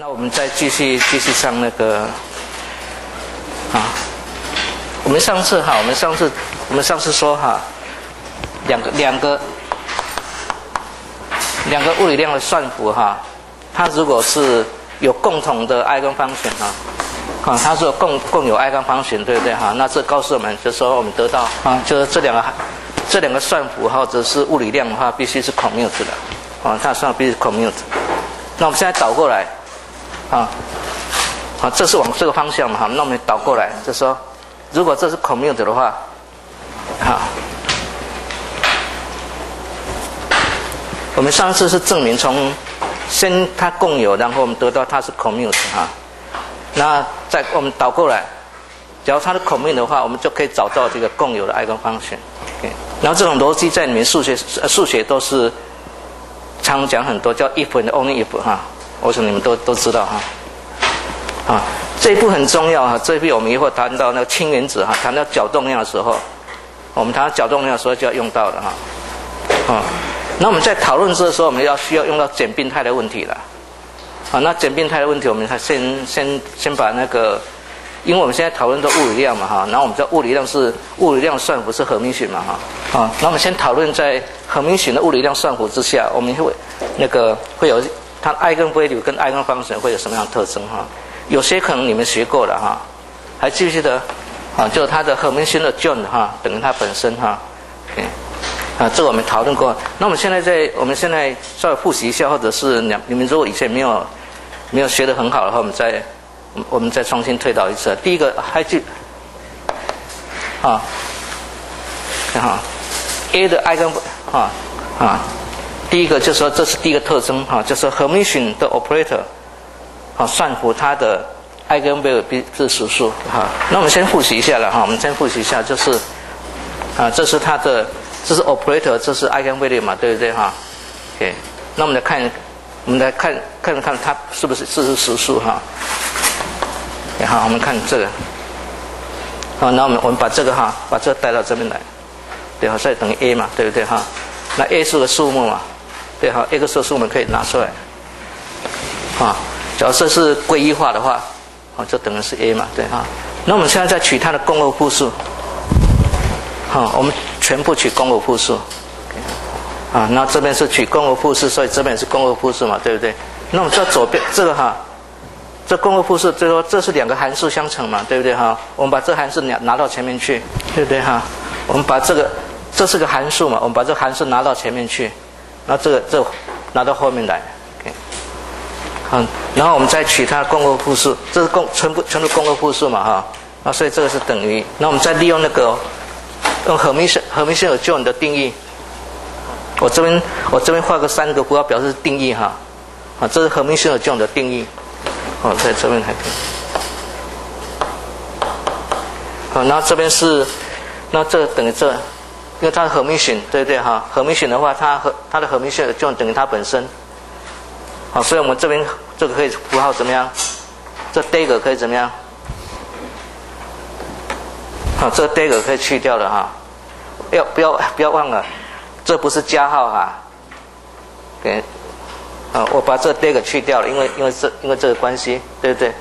那我们再继续继续上那个啊，我们上次哈，我们上次我们上次说哈，两个两个两个物理量的算符哈，它如果是有共同的爱跟方程哈，啊，它是共共有爱跟方程，对不对哈？那这告诉我们，就说我们得到啊，就是这两个这两个算符或者是物理量的话，必须是 commute 的，啊，它算必须 commute。那我们现在倒过来，啊，好，这是往这个方向嘛哈，那我们倒过来，就说如果这是 commute 的话，好。我们上次是证明从先它共有，然后我们得到它是 commute 哈。那再我们倒过来，只要它是 commute 的话，我们就可以找到这个共有的爱根方程。然后这种逻辑在里面数学数学都是常讲很多，叫 if and only if 哈。我想你们都都知道哈。啊，这一步很重要哈。这一步我们一会儿谈到那个氢原子哈，谈到角动量的时候，我们谈到角动量的时候就要用到的哈。啊。那我们在讨论这个时候，我们要需要用到简并态的问题了。啊，那简并态的问题，我们先先先把那个，因为我们现在讨论的物理量嘛哈，然后我们知道物理量是物理量算符是何明循嘛哈。啊，那我们先讨论在何明循的物理量算符之下，我们会那个会有它爱根规律跟爱根方程会有什么样的特征哈？有些可能你们学过了哈，还记不记得？啊，就是它的何明循的 John 哈等于它本身哈。啊，这个我们讨论过。那我们现在在，我们现在稍微复习一下，或者是两你们如果以前没有没有学得很好的话，我们再我们再重新推导一次。第一个还记啊，看哈，A 的 I 跟啊啊，第一个就是说这是第一个特征哈，就是 Hermitian 的 operator 啊，算符它的 eigenvalue 是实数哈。那我们先复习一下了哈，我们先复习一下，就是啊，这是它的。这是 operator，这是 eigenvalue 嘛，对不对哈？OK，那我们来看，我们来看看看它是不是这是实数哈？好，我们看这个，好，那我们我们把这个哈，把这个带到这边来，对哈，再等于 a 嘛，对不对哈？那 a 是个数目嘛，对哈，a 个数我们可以拿出来，啊，假设是归一化的话，啊，就等于是 a 嘛，对哈？那我们现在再取它的共轭复数，好，我们。全部取共轭复数，啊，那这边是取共轭复数，所以这边是共轭复数嘛，对不对？那我们这左边这个哈，这共轭复数，就说这是两个函数相乘嘛，对不对哈？我们把这函数拿拿到前面去，对不对哈？我们把这个，这是个函数嘛，我们把这个函数拿到前面去，那这个这拿到后面来，OK，好，然后我们再取它共轭复数，这是共全部全部共轭复数嘛哈，那所以这个是等于，那我们再利用那个。用何明线何明线有救你的定义，我这边我这边画个三个符号表示定义哈，啊，这是何明线有救你的定义，哦，在这边还可以，好，那这边是，那这等于这，因为它是何明线，对不对哈？何明线的话，它和它的何明线有救等于它本身，好，所以我们这边这个可以符号怎么样？这 d 个可以怎么样？好，这个 dagger 可以去掉了哈，要不要不要忘了，这不是加号哈，给，啊，我把这 dagger 去掉了，因为因为这因为这个关系，对不对？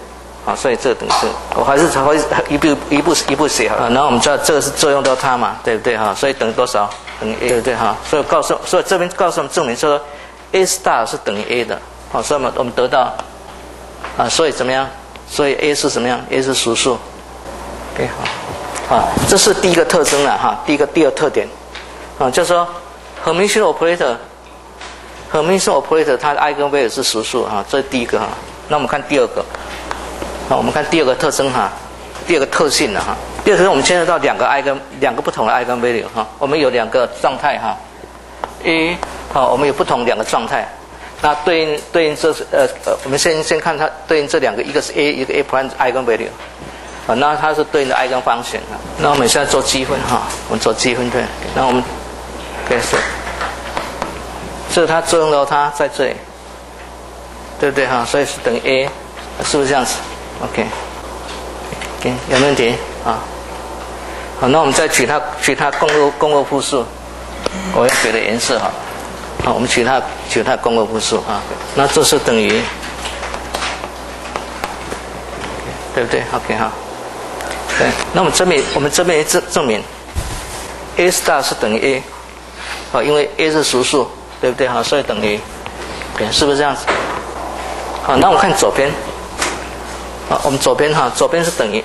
好，所以这等于是，我还是才会一步一步一步写啊。然后我们知道这个是作用到它嘛，对不对哈？所以等于多少？等于 a，对不对哈？所以告诉，所以这边告诉我们证明说，a star 是等于 a 的，好，所以我们我们得到，啊，所以怎么样？所以 a 是什么样？a 是实数，OK 好。啊，这是第一个特征了哈。第一个，第二特点，啊，就是说，Hermitian operator，Hermitian operator 它的 eigenvalue 是实数哈，这是第一个哈。那我们看第二个，好，我们看第二个特征哈，第二个特性了哈。第二个特征，我们牵涉到两个 i 跟两个不同的 i 跟 value 哈。我们有两个状态哈，A，好，我们有不同两个状态，那对应对应这是呃呃，我们先先看它对应这两个，一个是 A，一个 A prime i 跟 value。啊，那它是对应的 i 跟方程啊。那我们现在做积分哈，我们做积分对。那我们开始，这是它作用到它在这里，对不对哈？所以是等于 a，是不是这样子？OK，OK，有没有问题啊？好，那我们再取它取它共轭共轭复数，我要给的颜色哈。好，我们取它取它共轭复数啊。那这是等于对不对？OK 哈，对，那我们这边我们这边证证明，a star 是等于 a，好，因为 a 是实数，对不对哈？所以等于，对，是不是这样子？好，那我看左边，好，我们左边哈，左边是等于，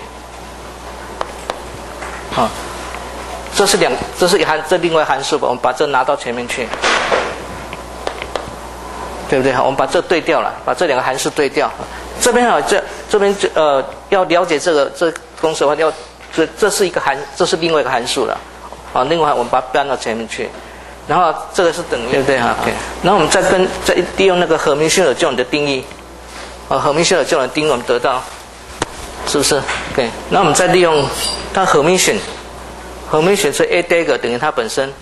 好，这是两，这是一函，这另外函数吧？我们把这拿到前面去。对不对？哈，我们把这对掉了，把这两个函数对掉。这边啊，这这边这呃，要了解这个这公式的话，要这这是一个函，这是另外一个函数了。啊，另外我们把它搬到前面去，然后这个是等于，对不对哈？OK。然后我们再跟再利用那个和明逊尔教的定义，啊，赫明逊尔教的定义我们得到，是不是对。那我们再利用它赫明逊，赫明逊是 a dagger 等于它本身，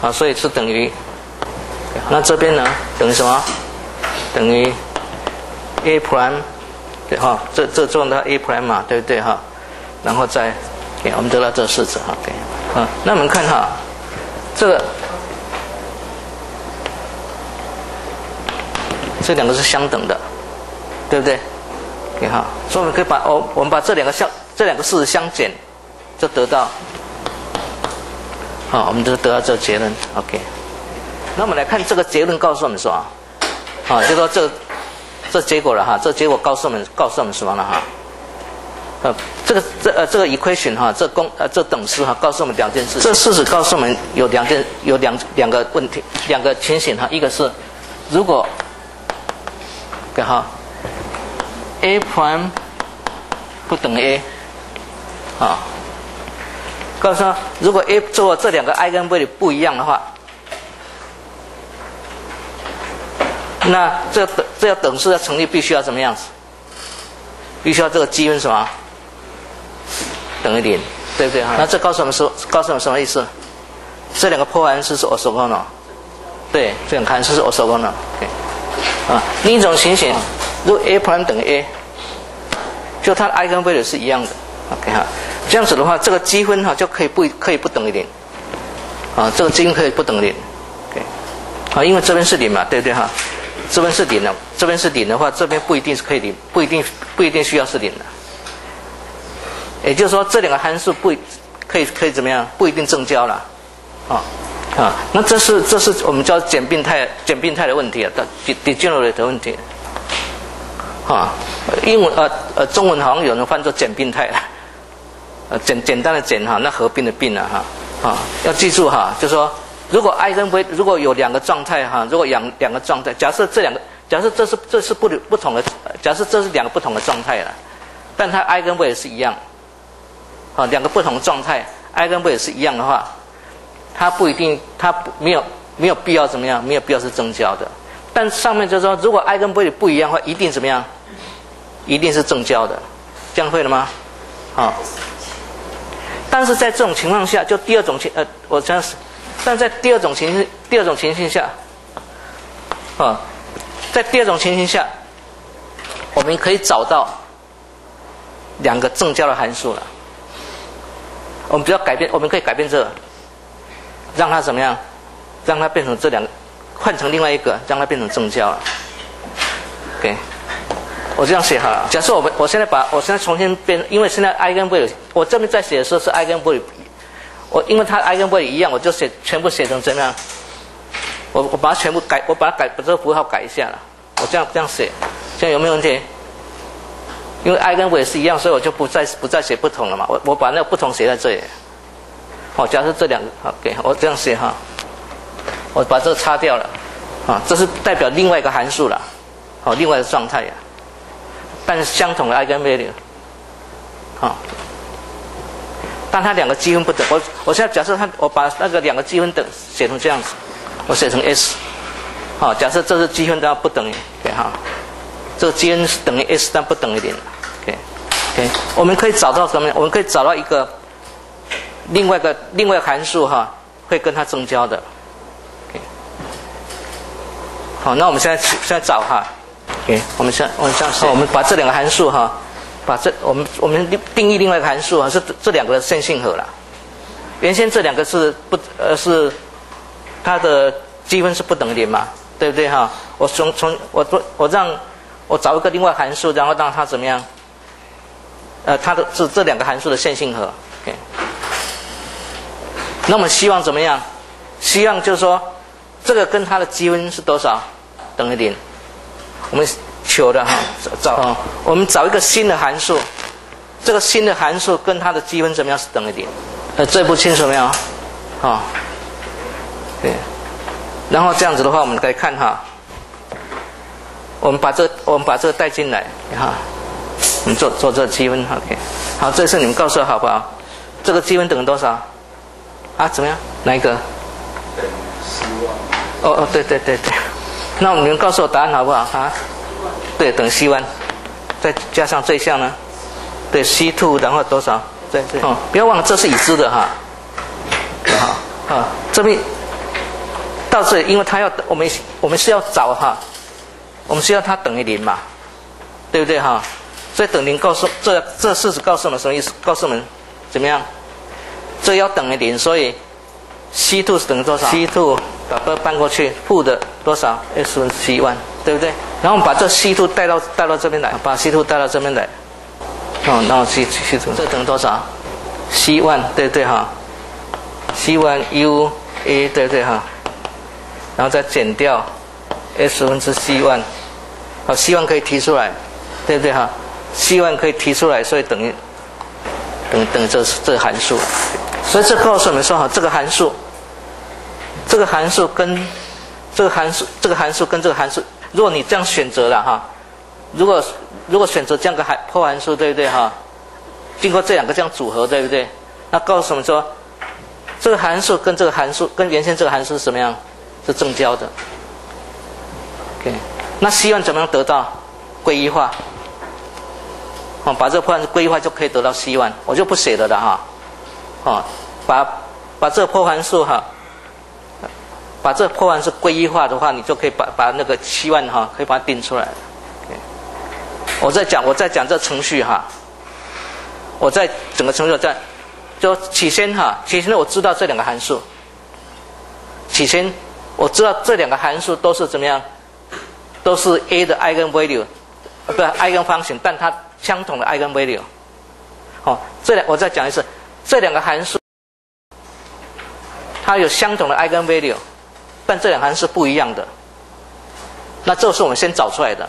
啊，所以是等于。那这边呢，等于什么？等于 a prime，对哈，这这做的 a prime 嘛，对不对哈？然后再，给我们得到这式子哈，给啊。那我们看哈，这个这两个是相等的，对不对？你看，所以我们可以把哦，我们把这两个相这两个式子相减，就得到，好，我们就得到这个结论，OK。那我们来看这个结论，告诉我们说啊，啊，就说这这结果了哈，这结果告诉我们，告诉我们什么了哈？呃，这个这呃这个 equation 哈，这公呃这等式哈，告诉我们两件事。这事实告诉我们有两件有两两个问题，两个情形哈。一个是如果，对哈，a prime 不等于 a，啊，告诉说如果 a 做这两个 eigenvalue 不一样的话。那这等这要等式要成立，必须要怎么样子？必须要这个积分什么等于零，对不对啊？那这告诉我们说，告诉我们什么意思？这两个破函数是 orthogonal，对，这两个函数是 orthogonal。啊，另一种情形，如果 a prime 等于 a，就它的 eigenvalue 是一样的。OK 哈，这样子的话，这个积分哈就可以不可以不等于零？啊，这个积分可以不等于零。OK，啊，因为这边是零嘛，对不对哈？这边是零的，这边是零的话，这边不一定是可以零，不一定不一定需要是零的。也就是说，这两个函数不可以可以怎么样？不一定正交了，啊啊，那这是这是我们叫简并态简并态的问题啊，的 degenerate 的问题。啊，英文呃呃中文好像有人翻作简病态了，呃简简单的简哈，那合并的并了哈啊，要记住哈，就说。如果 i 跟 v 如果有两个状态哈，如果两两个状态，假设这两个，假设这是这是不不同的，假设这是两个不同的状态了，但它 i 跟 v 是一样，啊，两个不同的状态 i 跟 v 是一样的话，它不一定，它没有没有必要怎么样，没有必要是正交的。但上面就说，如果 i 跟 v 不一样的话，一定怎么样？一定是正交的，这样会了吗？好，但是在这种情况下，就第二种情呃，我这样是。但在第二种情形，第二种情形下，啊，在第二种情形下，我们可以找到两个正交的函数了。我们不要改变，我们可以改变这，让它怎么样？让它变成这两个，换成另外一个，让它变成正交了。OK，我这样写好了。假设我们，我现在把我现在重新变，因为现在 i 跟 v，我这边在写的时候是 i 跟 v。我因为它 i 跟 v 一样，我就写全部写成怎么样？我我把它全部改，我把它改把这个符号改一下了。我这样这样写，这样有没有问题？因为 i 跟 v 是一样，所以我就不再不再写不同了嘛。我我把那个不同写在这里。好，假设这两个好，给我这样写哈。我把这个擦掉了，啊，这是代表另外一个函数了，好，另外一个状态呀。但是相同的 i 跟 value 好。但它两个积分不等，我我现在假设它，我把那个两个积分等写成这样子，我写成 s，好，假设这是积分，它不等于，对哈，这个积分是等于 s，但不等于零，OK，OK，我们可以找到什么？我们可以找到一个另外一个另外函数哈，会跟它增交的好，那我们现在现在找哈。，OK，我们先我们这样，我们把这两个函数哈。把这我们我们定义另外一个函数啊，是这两个的线性和了。原先这两个是不呃是它的积分是不等于零嘛，对不对哈？我从从我我我让我找一个另外函数，然后让它怎么样？呃，它的是这两个函数的线性和。OK。那我们希望怎么样？希望就是说，这个跟它的积分是多少？等于零。我们求的哈，找我们找一个新的函数，这个新的函数跟它的积分怎么样是等于零？呃，这不清楚没有？啊，对。然后这样子的话，我们可以看哈，我们把这我们把这个带进来，哈，我们做做这积分，OK。好，这次你们告诉我好不好？这个积分等于多少？啊，怎么样？哪一个？哦哦，对对对对。那我们告诉我答案好不好？啊？对，等于 c one，再加上这项呢？对，c two，然后多少？对对。哦，不要忘了，这是已知的哈。好，啊，这边。到这里，因为它要我们我们是要找哈，我们需要它等于零嘛，对不对哈？所以等零告诉这这事实告诉我们什么意思？告诉我们怎么样？这要等于零，所以 c two 是等于多少？c two 把它搬过去，负的多少？s 分之 c one，对不对？然后我们把这 c two 带到带到这边来，把 c two 带到这边来。哦，那我 c c two 这等于多少？c one 对不对哈？c one u a 对不对哈？然后再减掉 s 分之 c one，好，，c one 可以提出来，对不对哈？？c one 可以提出来，所以等于等等这这函数，所以这告诉我们说哈，这个函数，这个函数跟这个函数，这个函数跟这个函数，如果你这样选择了哈，如果如果选择这样个函破函数，对不对哈？经过这两个这样组合，对不对？那告诉我们说，这个函数跟这个函数跟原先这个函数是什么样？是正交的，OK，那希望怎么样得到归一化？哦，把这个破函数归一化就可以得到希望，我就不写了的哈，哦，把把这个破函数哈，把这个破函数归一化的话，你就可以把把那个七万哈，可以把它定出来。我在讲我在讲这程序哈，我在整个程序在就起先哈，起先我知道这两个函数，起先。我知道这两个函数都是怎么样，都是 a 的 eigenvalue，不是 eigen 方形，但它相同的 eigenvalue。好，这两我再讲一次，这两个函数它有相同的 eigenvalue，但这两个函数不一样的。那这是我们先找出来的，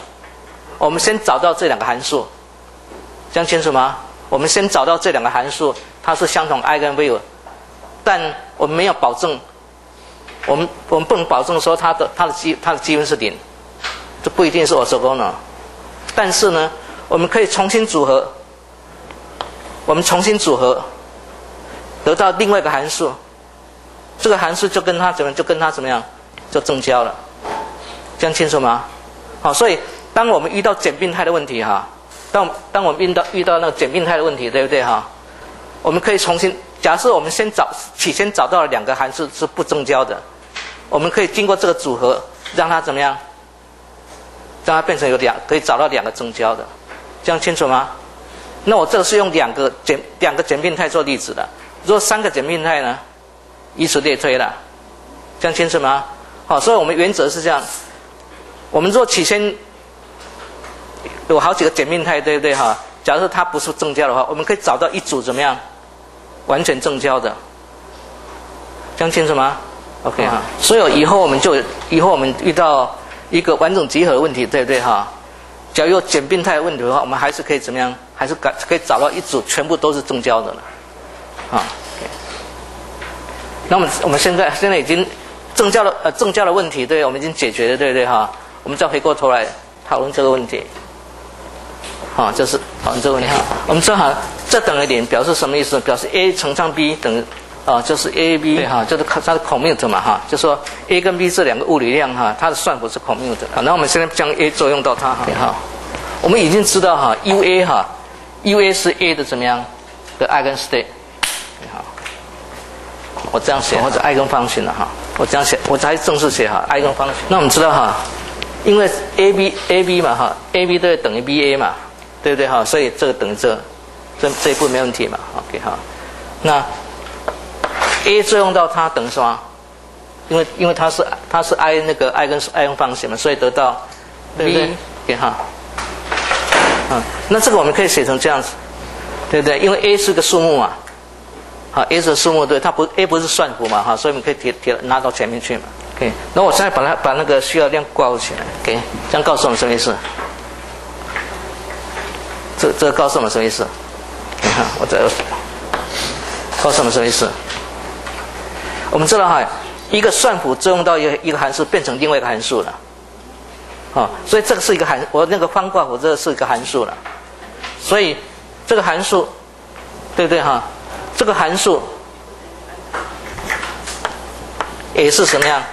我们先找到这两个函数，这样清楚吗？我们先找到这两个函数，它是相同 eigenvalue，但我们没有保证。我们我们不能保证说它的它的积它的积分是零，这不一定是我手工的，但是呢，我们可以重新组合，我们重新组合，得到另外一个函数，这个函数就跟它怎么就跟它怎么样，就正交了，这样清楚吗？好，所以当我们遇到简并态的问题哈，当当我们遇到遇到那个简并态的问题，对不对哈？我们可以重新假设我们先找起先找到了两个函数是不正交的。我们可以经过这个组合，让它怎么样？让它变成有两，可以找到两个正交的，这样清楚吗？那我这个是用两个简两个简并态做例子的。如果三个简并态呢？以此类推了，这样清楚吗？好，所以我们原则是这样。我们若起先有好几个简并态，对不对哈？假如说它不是正交的话，我们可以找到一组怎么样？完全正交的，这样清楚吗？OK 哈，所以以后我们就以后我们遇到一个完整集合的问题，对不对哈？假如有简并态的问题的话，我们还是可以怎么样？还是可可以找到一组全部都是正交的了，啊。那么我们现在现在已经正交的呃正交的问题，对，我们已经解决了，对不对哈？我们再回过头来讨论这个问题，好，就是讨论这个问题哈。我们正好再等一点，表示什么意思？表示 a 乘上 b 等于。啊，就是 A、B 对哈，就是它的 commute 嘛哈，就说 A 跟 B 这两个物理量哈，它的算符是 commute。好，那我们现在将 A 作用到它哈，我们已经知道哈，U A 哈，U A 是 A 的怎么样的 eigenstate？好，我这样写或者 eigen 方形了哈，我这样写，我才正式写哈，eigen 方形。那我们知道哈，因为 A B A B 嘛哈，A B 都等于 B A 嘛，对不对哈？所以这个等于这，这这一步没问题嘛？OK 哈，那。A 作用到它等于什么？因为因为它是它是 i 那个 i 跟 i 用方形嘛，所以得到 b 给哈。嗯，那这个我们可以写成这样子。对不对？因为 a 是个数目嘛，好，a 是数目，对，它不 a 不是算符嘛，哈，所以我们可以提提拿到前面去嘛。OK，那我现在把它把那个需要量挂起来，OK，这样告诉我们什么意思？这这告诉我们什么意思？你看，我这告诉我们什么意思？我们知道哈，一个算符作用到一个一个函数变成另外一个函数了，啊，所以这个是一个函，我那个方挂符这个是一个函数了，所以这个函数，对不对哈？这个函数也是什么样？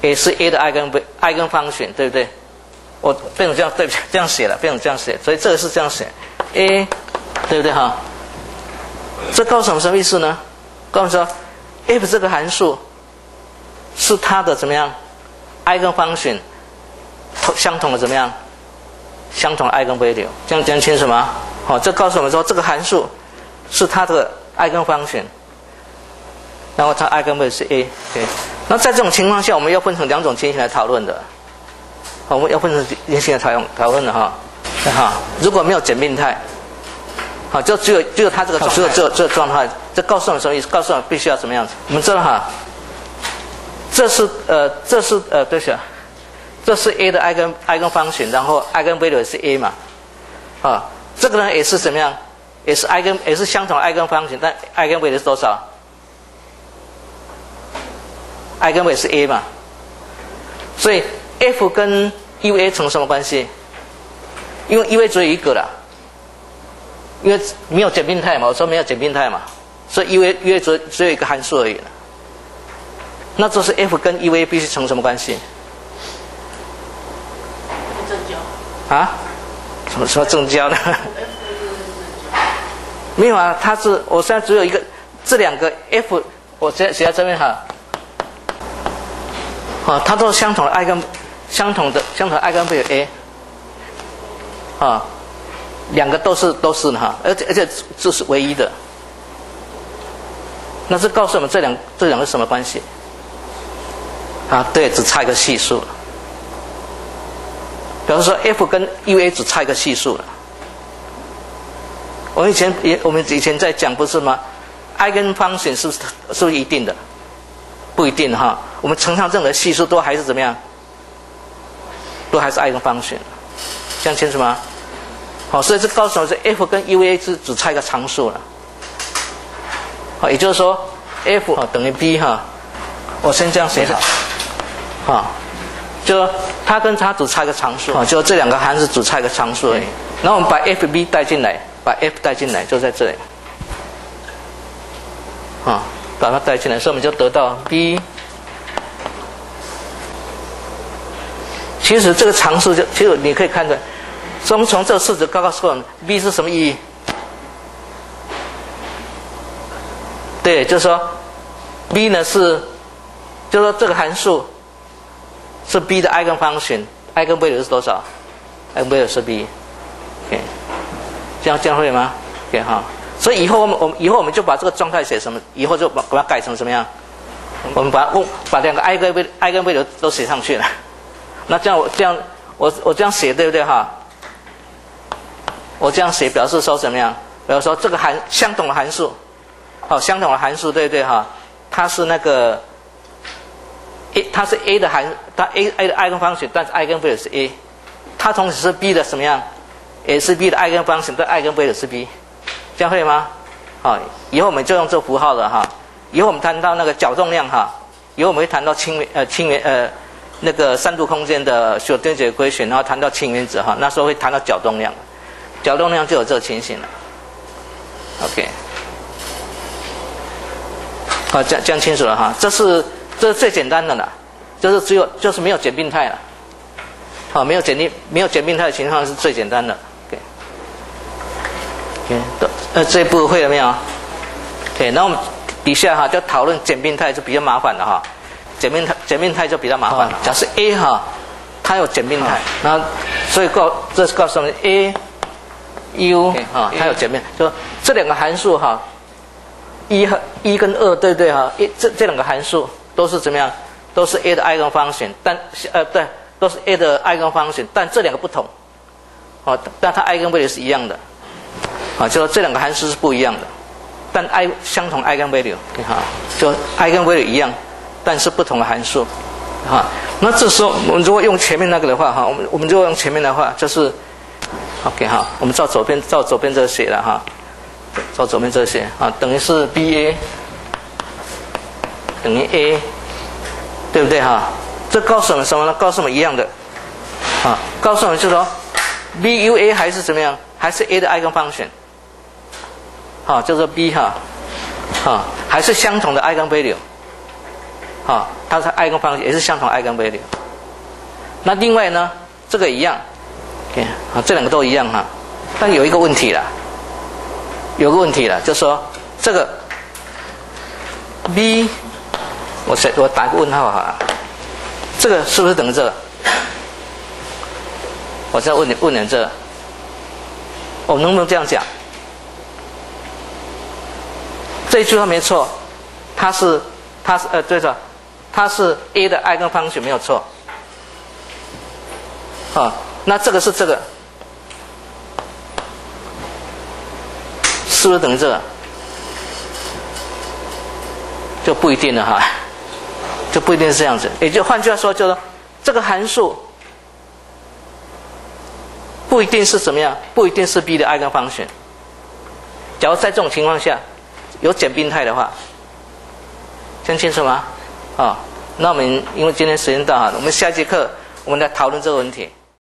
也是 a 的 eigen eigen function，对不对？我变成这样，对不起，这样写了，变成这样写，所以这个是这样写，a，对不对哈？这告诉我们什么意思呢？告诉我们说，f 这个函数是它的怎么样？eigen function 相同的怎么样？相同的 eigen value，这样讲清楚吗？好，这告诉我们说，这个函数是它的 eigen function，然后它 eigen value 是 a，对。那在这种情况下，我们要分成两种情形来讨论的。好，我们要分成情形来讨论讨论的哈。哈，如果没有简并态，好，就只有只有它这个只有这这状态，这告诉我们什么意思？告诉我们必须要什么样子？我们知道哈，这是呃，这是呃，对不起，这是 a 的 eigen eigen function，然后 eigen value 是 a 嘛，啊，这个呢也是怎么样？也是 eigen 也是相同的 eigen function，但 eigen value 是多少？eigen value 是 a 嘛，所以 f 跟 u a 成什么关系？因为 u a 只有一个了，因为没有简并态嘛，我说没有简并态嘛，所以 u a u a 只只有一个函数而已。那这是 f 跟 u a 必须成什么关系？正交。啊？什么什么正交呢？没有啊，它是我现在只有一个，这两个 f，我写写在这边哈。啊，它都是相同的 i 跟相同的相同的 i 跟贝 a，啊，两个都是都是哈，而且而且这是唯一的，那是告诉我们这两这两个什么关系？啊，对，只差一个系数，比方说 f 跟 u a 只差一个系数了。我们以前也我们以前在讲不是吗？i 跟方程是不是是不是一定的？不一定哈，我们乘上任何系数都还是怎么样？都还是 i 跟方程，这样清楚吗？好，所以这告诉我是 f 跟 u a 是只差一个常数了。好，也就是说 f 等于 b 哈，我先这样写好，好，就它跟它只差一个常数，啊，就这两个函数只差一个常数而已。然后我们把 f b 带进来，把 f 带进来就在这里，啊。把它带进来，所以我们就得到 b。其实这个常数就，其实你可以看出来，所以我们从这个式子刚刚说，b 是什么意义？对，就是说，b 呢是，就是说这个函数是 b 的 eigen function，eigen value 是多少？eigen value 是 b，OK，这样这样会吗？OK 哈。所以以后我们我们以后我们就把这个状态写什么？以后就把把它改成什么样？我们把把把两个 i 跟 v i 跟 v 流都写上去了。那这样我这样我我这样写对不对哈？我这样写表示说怎么样？比如说这个函相同的函数，好，相同的函数对不对哈？它是那个 a，它是 a 的函，它 a a 的 i 跟方程，但是 i 跟 v 是 a，它同时是 b 的什么样？也是 b 的 i 跟方程，但 i 跟 v 是 b。这样会吗？好，以后我们就用这符号了哈。以后我们谈到那个角动量哈，以后我们会谈到氢呃氢原呃那个三度空间的所电解规选，然后谈到氢原子哈，那时候会谈到角动量，角动量就有这个情形了。OK，好，这样这样清楚了哈。这是这是最简单的了，就是只有就是没有简并态了。好，没有简并没有简并态的情况是最简单的。OK，呃，这一步会了没有？OK，那我们底下哈就讨论简并态就比较麻烦的哈，简并态简并态就比较麻烦了。假设 A 哈，它有简并态，那所以告这是告诉我们 A U 哈，它有简并，就这两个函数哈，一和一跟二对不对哈？一这这两个函数都是怎么样？都是 A 的 eigen function，但呃对，都是 A 的 eigen function，但这两个不同，哦，但它 i 跟 value 是一样的。啊，就说这两个函数是不一样的，但 i 相同，i 跟 value，哈，就 i 跟 value 一样，但是不同的函数，哈。那这时候我们如果用前面那个的话，哈，我们我们如果用前面的话，就是 OK 哈，我们照左边照左边这写了哈，照左边这些啊，等于是 b a 等于 a，对不对哈？这告诉我们什么呢？告诉我们一样的，啊，告诉我们就说，b u a 还是怎么样？还是 a 的 eigenfunction，好，叫做 b 哈，啊，还是相同的 eigenvalue，啊，它是 eigenfunction 也是相同 eigenvalue。那另外呢，这个一样，OK，啊，这两个都一样哈，但有一个问题了，有个问题了，就说这个 b，我先我打个问号哈。这个是不是等于这？我再问你，问你这，我能不能这样讲？这句话没错，它是，它是呃，对的，它是 a 的 i 跟方程没有错。啊，那这个是这个，是不是等于这个？就不一定了哈。就不一定是这样子，也就换句话说，就是这个函数不一定是怎么样，不一定是 b 的 i 跟方选。假如在这种情况下有简并态的话，听清楚吗？啊，那我们因为今天时间到啊，我们下节课我们来讨论这个问题。